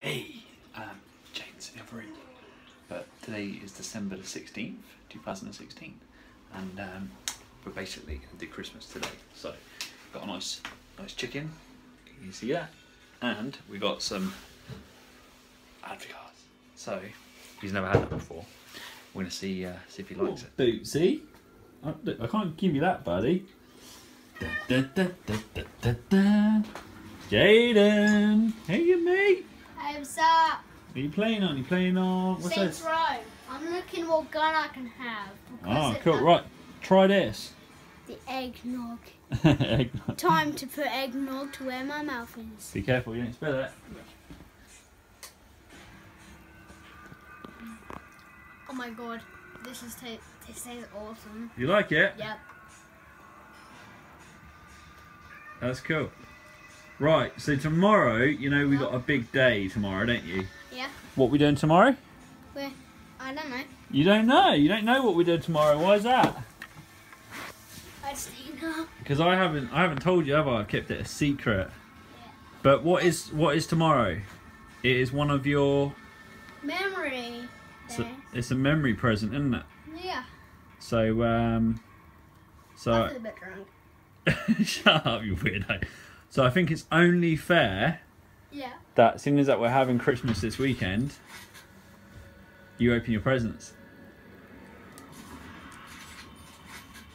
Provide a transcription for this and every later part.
Hey, um, James Everett. But today is December the 16th, 2016. And um, we're basically going to do Christmas today. So, got a nice, nice chicken. Can you see that? And we got some advocates. So, he's never had that before. We're going to see, uh, see if he likes it. Bootsy. I, I can't give you that, buddy. Da, da, da, da, da, da. Jaiden! Hey, you mate! I'm so Are you playing on? You playing on? What's Saints this? Row. I'm looking what gun I can have. Oh, cool. Right, try this. The eggnog. Eggnog. Time to put eggnog to where my mouth is. Be careful, you don't spill it. Oh my god, this is this tastes awesome. You like it? Yep. That's cool. Right, so tomorrow, you know, we got a big day tomorrow, don't you? Yeah. What we doing tomorrow? Where? I don't know. You don't know. You don't know what we're doing tomorrow. Why is that? I just don't know. Because I haven't, I haven't told you, have I? I've kept it a secret. Yeah. But what is, what is tomorrow? It is one of your. Memory. It's a, it's a memory present, isn't it? Yeah. So, um, I so feel a bit drunk. shut up, you weirdo. So I think it's only fair Yeah. that, seeing as that we're having Christmas this weekend, you open your presents.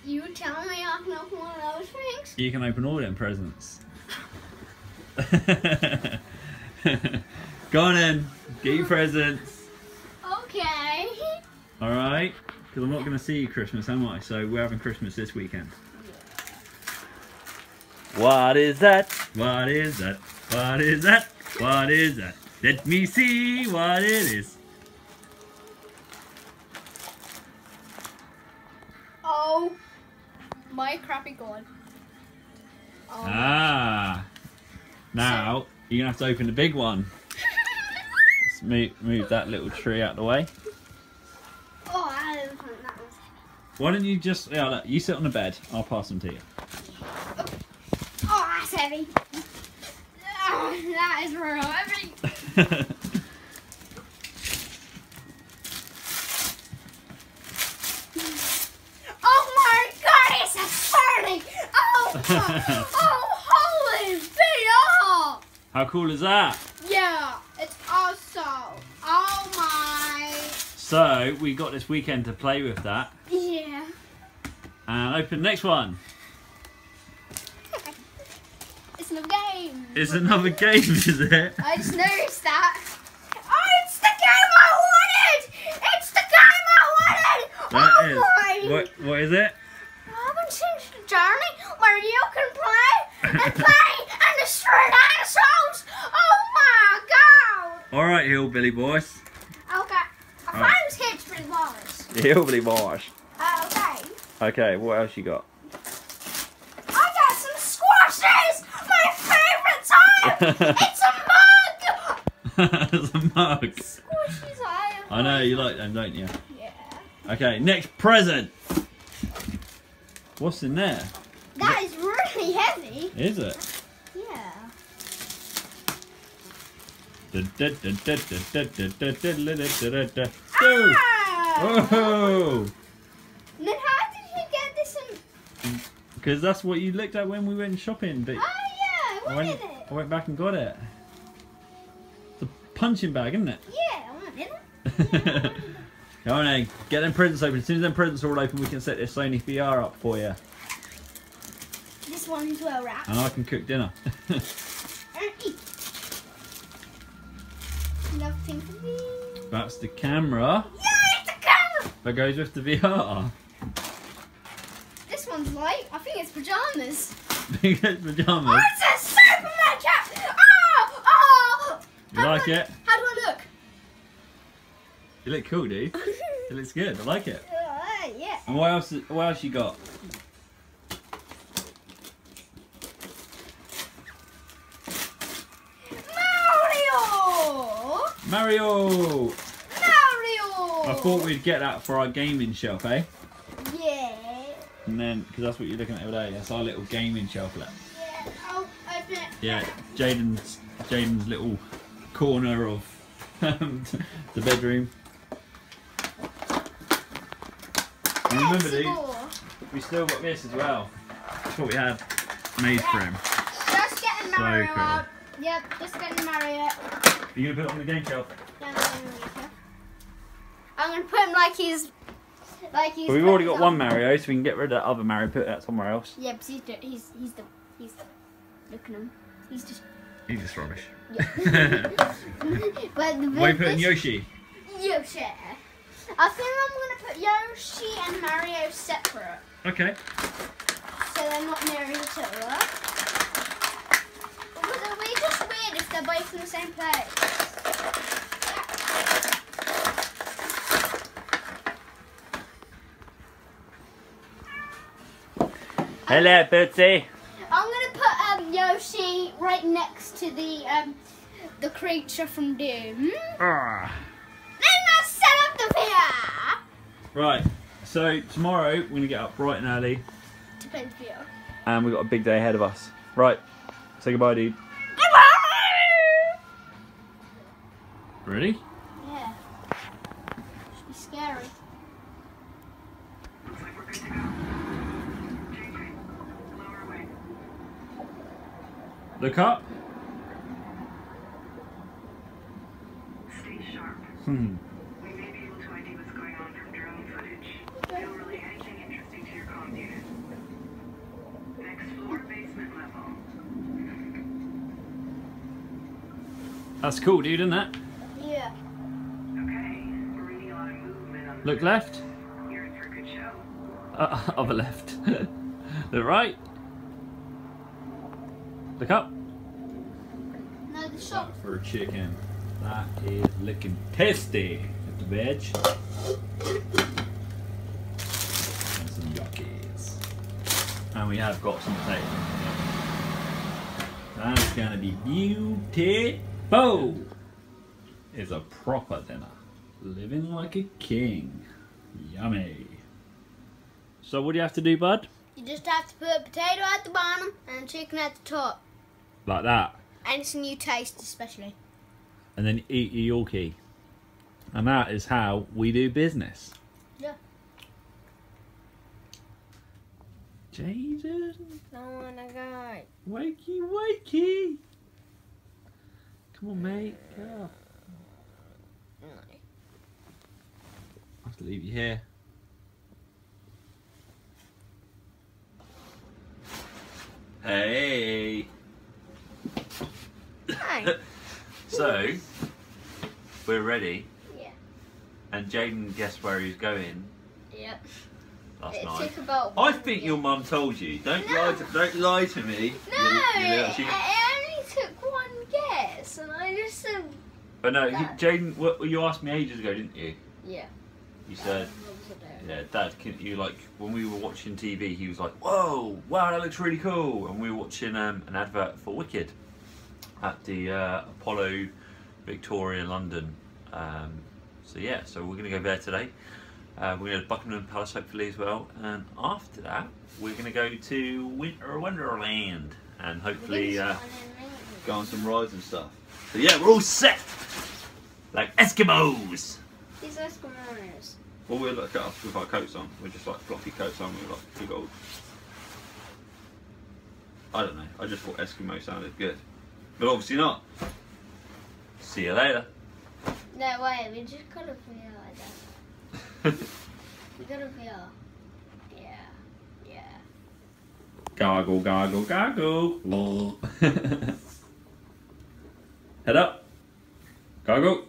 You telling me I can open one of those things? You can open all them presents. Go on in, get your presents. Okay. All right, because I'm not going to see you Christmas, am I? So we're having Christmas this weekend. What is that? What is that? What is that? What is that? Let me see what it is. Oh. My crappy god. Oh. Ah. Now you're gonna have to open the big one. Let's move, move that little tree out of the way. Oh, I didn't think that was. Why don't you just yeah, look, you sit on the bed. I'll pass them to you. Oh, that's heavy. Oh, that is real heavy. Oh my god, it's a burning! Oh, oh, holy beer! How cool is that? Yeah, it's awesome. Oh my. So we got this weekend to play with that. Yeah. And open the next one. It's no game. It's another game, is it? I just noticed that. Oh, it's the game I wanted! It's the game I wanted! That oh is. my! What what is it? I haven't seen the journey where you can play and play and destroy dinosaurs? Oh my god! Alright, hillbilly boys. Okay. I was hits pretty bars. Hillbilly boys. Okay. Okay, what else you got? I got some squashes! My favorite time! it's a mug! it's a mug. Squashes I I know you like them, don't you? Yeah. Okay, next present. What's in there? That is really heavy. Is it? Yeah. Whoa! Ah! Whoa! And then how did you get this in? Because that's what you looked at when we went shopping. But Oh yeah, I I wanted it. I went back and got it. It's a punching bag, isn't it? Yeah, I want it. Come on, then. Get them presents open. As soon as them presents are all open, we can set this Sony VR up for you. This one is well wrapped. And I can cook dinner. And eat. Nothing for me. That's the camera Yeah, it's a camera. that goes with the VR. This one's light. I think it's pajamas. Oh, pajamas. it's a Superman cap. Oh, oh. You How like it? How do I look? You look cool, dude. It looks good. I like it. Uh, yeah. And what else? What else you got? Mario. Mario. Mario. I thought we'd get that for our gaming shelf, eh? Yeah. And then, because that's what you're looking at over there. That's our little gaming shelf. Look. Yeah. I'll open it. Yeah, Jaiden's Jaiden's little corner of um, the bedroom. And remember, dude, we still got this as well. That's what we had made for him. Just getting So Mario cool. out. Yep, just getting Mario. Are you gonna put it on the game shelf? No. I'm gonna put him like he's like he's. Well, we've already got one Mario, so we can get rid of that other Mario. Put that somewhere else. Yeah, but he's he's he's the he's the, look at him. He's just. He's just rubbish. but the Why are you putting Yoshi? Yoshi. I think I'm gonna put Yoshi and Mario separate, Okay. so they're not near each other. Because it'll be just weird if they're both in the same place. Hello, Bootsy. I'm gonna put um, Yoshi right next to the um, the creature from Doom. Ah. Then let's set up the VR. Right. So tomorrow we're gonna get up bright and early, Depends VR. and we've got a big day ahead of us. Right. Say goodbye, dude. Ready? Yeah. Should be scary. Look up. Hmm. We may be able to ID what's going on from drone footage. Don't relay anything interesting to your comm unit. Next floor, basement level. That's cool, dude, isn't that? Yeah. Okay, we're reading a lot of movement on Look left. You're in for a good show. Uh, other left. Look right. Look up. No, the shop. for a chicken. That is looking tasty at the veg. And some yuckies. And we have got some potatoes. That's gonna be beautiful. It's a proper dinner. Living like a king. Yummy. So what do you have to do, bud? You just have to put a potato at the bottom and chicken at the top. Like that. Anything you taste, especially. And then eat your Yorkie. And that is how we do business. Yeah. Jaiden, I wanna go. wakey, wakey. Come on, mate. Up. I have to leave you here. Hey. Hi. So, we're ready, yeah. and Jaiden guessed where he was going Yep. last it night. took about. I think your mum told you. Don't No. lie. To, don't lie to me. No, you- you little it, it only took one guess, and I just said. But no, Jaiden. You asked me ages ago, didn't you? Yeah. You said, yeah, Dad. Can you like when we were watching TV? He was like, "Whoa, wow, that looks really cool." And we were watching um, an advert for Wicked at the uh, Apollo Victoria, London. Um, so yeah, so we're gonna go there today. Uh, we're going to Buckingham Palace hopefully as well, and after that we're going to go to Winter Wonderland and hopefully uh, go on some rides and stuff. So yeah, we're all set, like Eskimos. These Eskimos. Well, we're like us with our coats on. We're just like fluffy coats on. We're like big old. I don't know. I just thought Eskimo sounded good, but obviously not. See you later. No, wait, we just gotta feel like that. We gotta feel. Yeah. Yeah. Gargle, gargle, gargle. Head up. Gargle.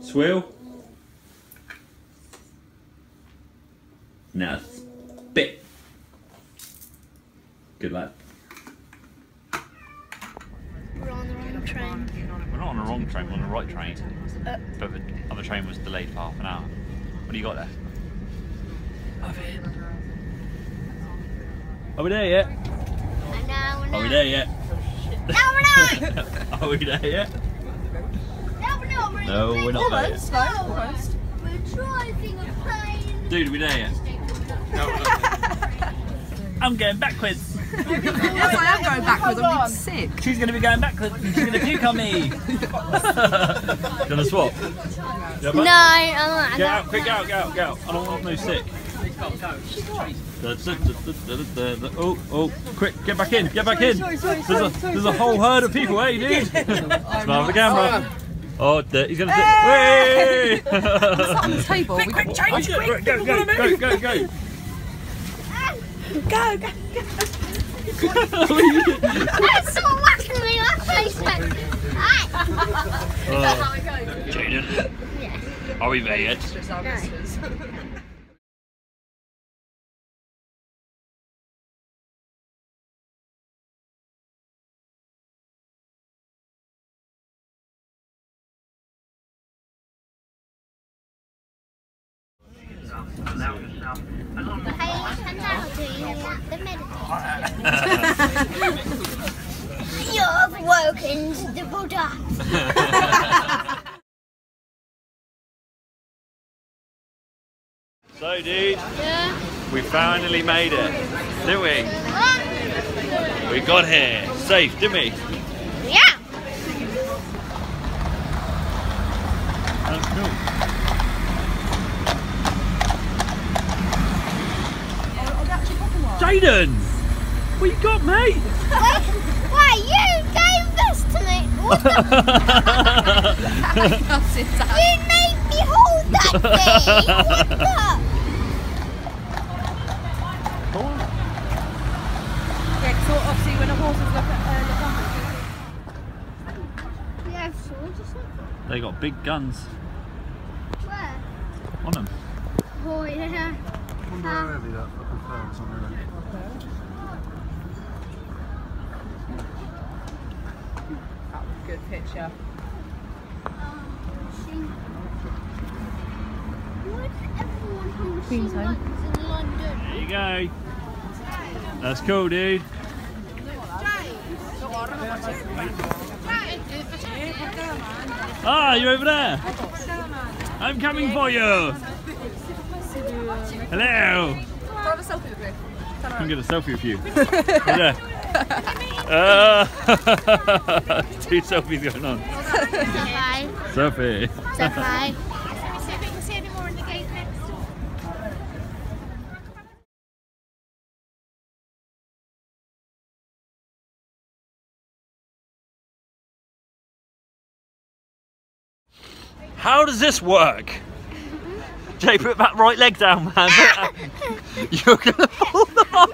Swill. Now spit. Good lad. We're on the wrong train. We're not on the wrong train. We're on the right train. Uh. But the other train was delayed for half an hour. What do you got there? Are we there yet? And now we're not. Are we there yet? No, we're not. Are we there yet? no, we're not. We're No, we're not there Almost, almost. We're driving a plane. Dude, are we there yet? I'm going backwards. Yes, I am going backwards. I'm really sick. She's going to be going backwards. She's going to puke on me. Gonna swap? Yeah, No. I'm not. Get out, quick, get out, get out, get out. I don't want no sick. Oh, oh, quick, get back in, get back in. There's a, there's a whole herd of people, hey, dude. Smile for the camera. Oh, there- he's gonna. Hey! Sat on the table. we quick, Go, go, go, go, go, go. go, go. That's so me in my face. Oh. Jaiden, are we there yet? You've woken the Buddha. So, dude, Yeah. we finally made it, didn't we? We got here, safe, didn't we? Yeah. That's cool. Jaiden! What you got, mate? Wait, wait, you gave this to me. What the? You made me hold that thing. What the? Yeah, so obviously when a horse is look at uh, You have swords or something? They got big guns Where? on them. Oh, yeah. Uh, good picture. Would everyone who Queen's seen home. Once in London? There you go. That's cool, dude. Ah, you're over there. I'm coming for you. Hello. Have a selfie with me. I get a selfie with you. Uh, two selfies going on. Selfie. Bye. How does this work? Jay, put that right leg down, man. You're gonna fall.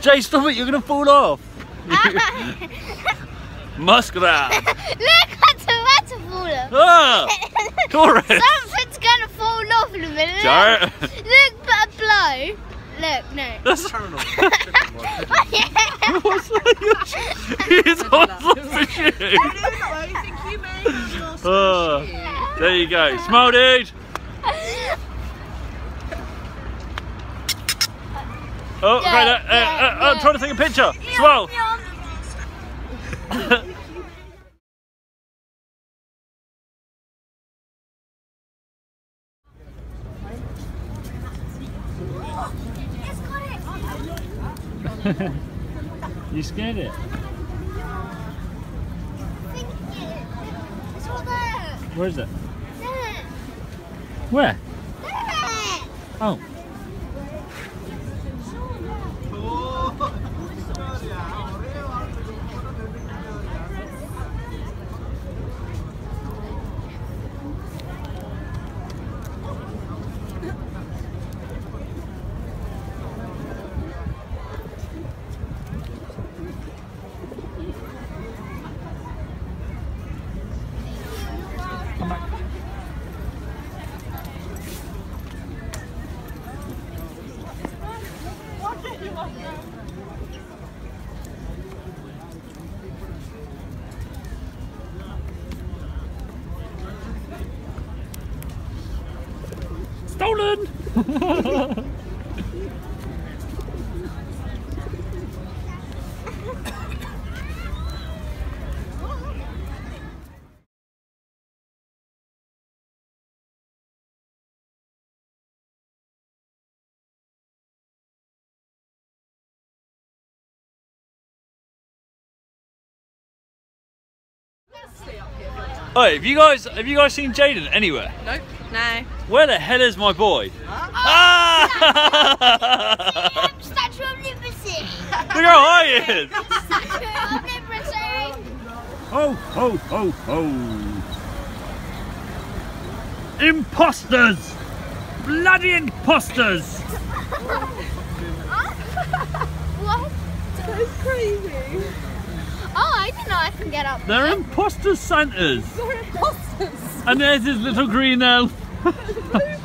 Jay, stop it. You're gonna fall off. Muskrat. Look at the waterfall. Ah, Taurus. Something's gonna fall off in a minute. Jar- Look, but blow. Look, no. That's what's that? He's on the shoe. There you go. Smile, dude. Oh, Yeah, right, uh, uh, yeah, uh, I'm trying to take a picture. Swell. you scared it. It's all there. Where is it? There. Where? There. Oh. rolling. Hey, have you guys have you guys seen Jaiden anywhere? Nope. No. Where the hell is my boy? Ah! Statue of Liberty. Look how high he is! Statue of Liberty. Ho ho ho ho! Imposters! Bloody imposters! What? That's crazy. Oh, I didn't know I can get up. They're imposter Santas! They're imposters. And there's his little green elf.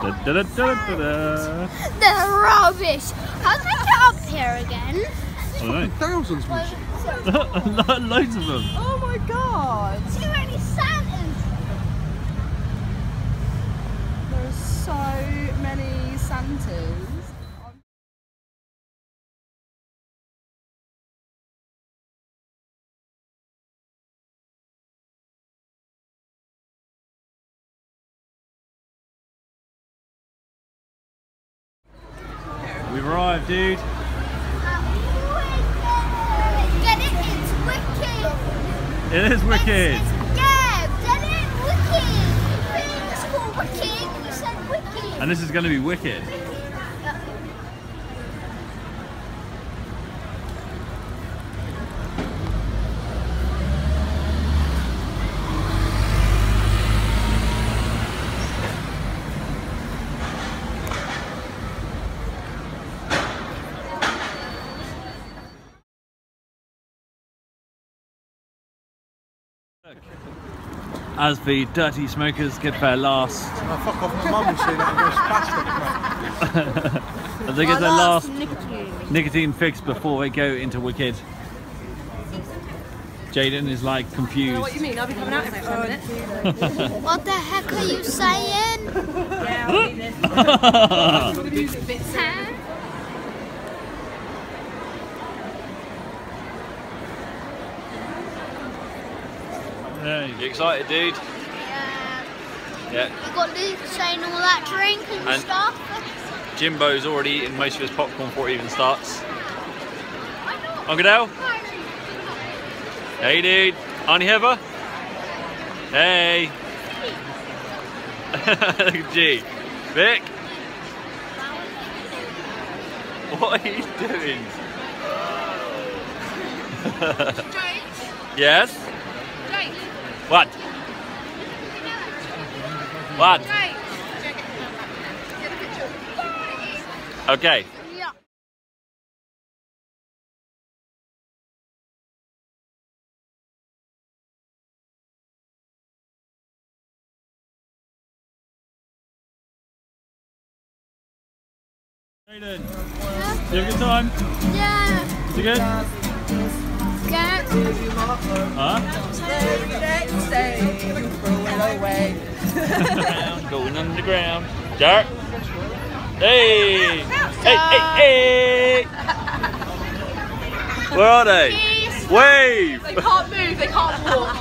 Da, da, da, da, da, da. They're rubbish. How do I get up here again? I don't know. Thousands, Well, Loads of them. Oh my god. too many Santas. There are so many Santas. Dude. Get it? It's wicked. It is wicked. It's, yeah, get it? Wicked. It's called wicked. You said wicked. And this is going to be wicked. As the dirty smokers get their last, Oh, fuck off, my mum will see that and go spastic, mate. as they get their last nicotine. nicotine fix before they go into wicked. Jaiden is like confused. What you mean? I'll be coming out in like 10 minutes. What the heck are you saying? Yeah, I'll be this. the music You excited, dude? Yeah. Yeah. You got Luke saying all that drink and, And- stuff. Jimbo's already eaten most of his popcorn before it even starts. Uncle Dale? Hey, dude. Auntie Heather? Hey. Look at G. Vic? What are you doing? yes? What? What? Okay. Yeah. Jaiden, you have a good time? Yeah. You good? Yeah. Huh? Going underground. Dark. Hey! Hey, hey, hey! Where are they? Wave! They can't move, they can't walk.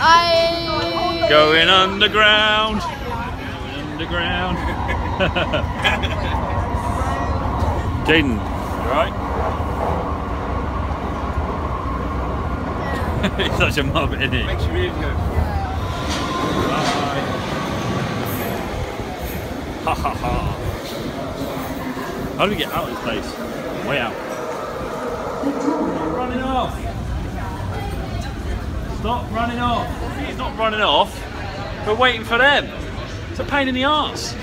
I. Going underground. Going underground. Jaiden, you alright? He's such a mob, isn't he? Makes you really go. Ha ha ha. How do we get out of this place? Way out. Running off! Stop running off! He's not running off. We're waiting for them. It's a pain in the arse.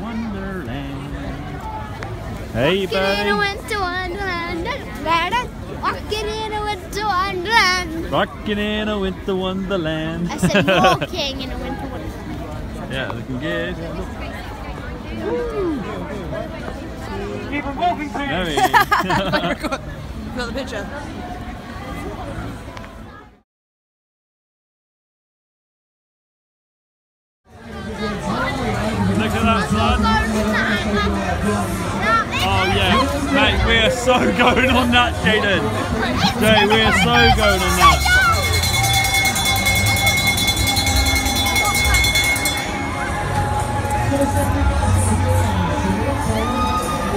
Wonderland. Hey, Walking in a buddy. winter wonderland. Walking in a. Rocking in a winter wonderland. I said walking in a winter wonderland. yeah, looking good. Keep on walking, please. There he is. Got the picture. So going on that, Jaiden. Jay, we are so going on that.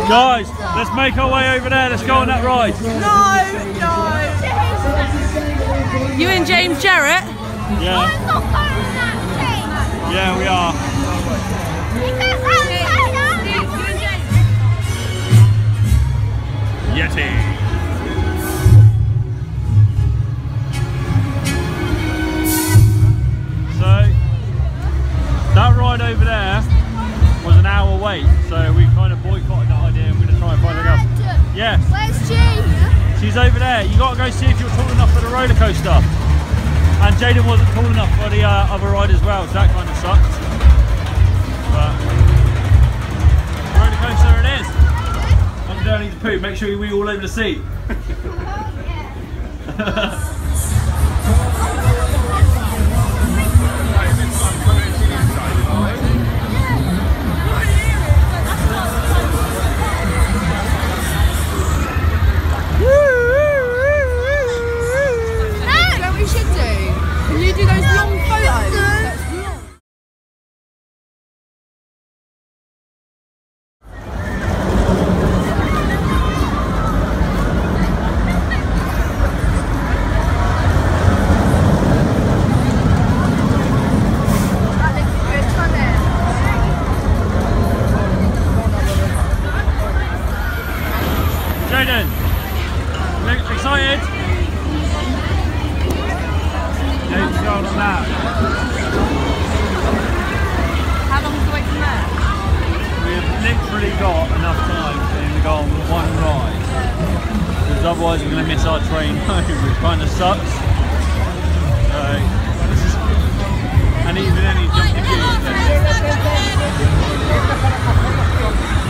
Guys, let's make our way over there. Let's go on that ride. No, no. You and James Jarrett? Yeah, I'm not going on that thing. yeah, we are. Yeti. So that ride over there was an hour wait, so we kind of boycotted that idea. and We're gonna try and find something else. Yes, Where's Jean? she's over there. You gotta go see if you're tall enough for the roller coaster. And Jaiden wasn't tall enough for the uh, other ride as well, so that kind of sucked. But roller coaster it is. Down need to poo. Make sure you wee all over the seat. Oh, otherwise we're going to miss our train home, which kind of sucks. So, and even he's jumping in.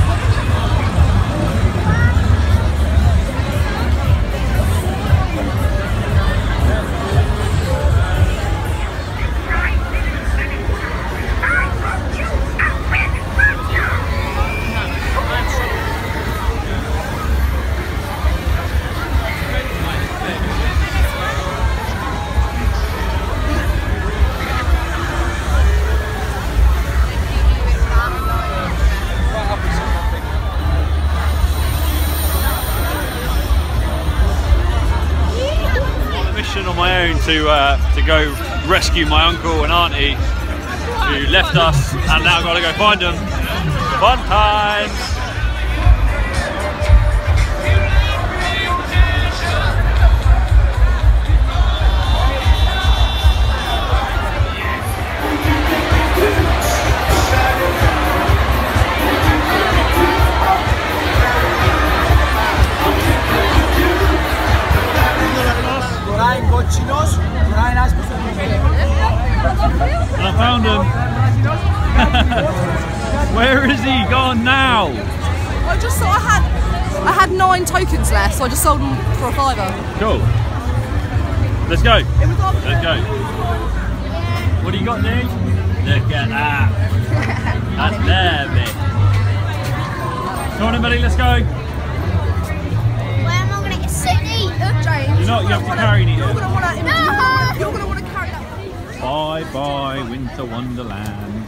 Mission on my own to uh, to go rescue my uncle and auntie who left us, and now got to go find them. Fun times. Brian Cochinos, Brian Ascos. And I found him. Where is he gone now? I just thought I had I had nine tokens left, so I just sold them for a fiver. Cool. Let's go. It was Let's go. What do you got, Nick? Look at that. That's there, mate. Come on, then, buddy. Let's go. James. You're not- you have to gonna- carry it. You're gonna wanna. No. You're gonna wanna carry that. Bye bye, Winter Wonderland.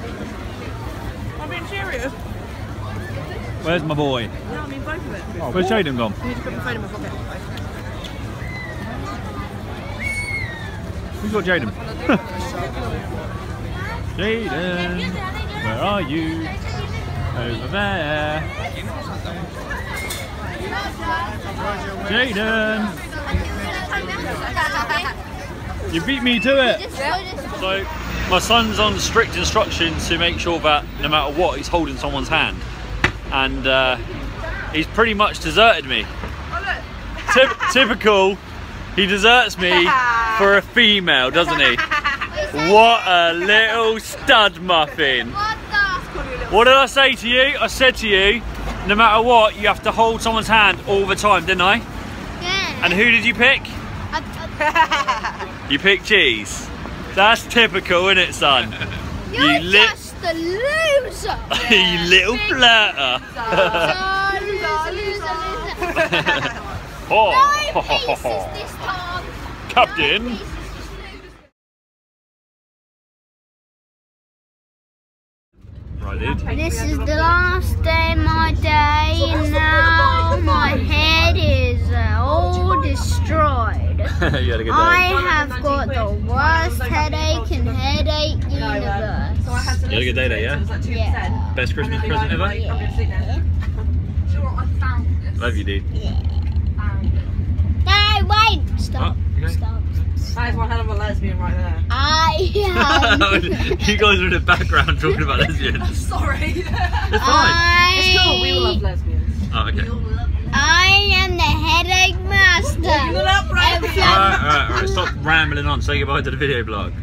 I'm being serious. Where's my boy? No, I mean both of it. Oh, where's Jaiden gone? You need to put my phone in my pocket. Who's got Jaiden? Jaiden, where are you? Over there. Jaiden, you beat me to it. So, my son's on strict instructions to make sure that no matter what, he's holding someone's hand. And uh, he's pretty much deserted me. Typ- typical, he deserts me for a female, doesn't he? What a little stud muffin. What? What did I say to you? I said to you, no matter what, you have to hold someone's hand all the time, didn't I? Yeah. And who did you pick? You picked cheese. That's typical, isn't it, son? you're You lit- just a loser. you little flirter. loser, loser, loser. oh, No pieces this time. Captain. This is the last day of my day, and now my head is uh, all destroyed. you had a good day. I have got the worst headache in headache universe. So I had to You had a good day there, yeah? It was like 2%. Yeah. Best Christmas present ever? I'm going to sleep now. Sure, I found this. Love you, dude. Found it. No, wait! Stop. Oh, okay. Stop. That is one hell of a lesbian right there. I am. you guys are in the background talking about lesbians. Sorry. It's fine. I, It's cool, we all love lesbians. Oh, okay. I am the headache master. Give it up, Alright, alright, alright. Stop rambling on. Say goodbye to the video blog.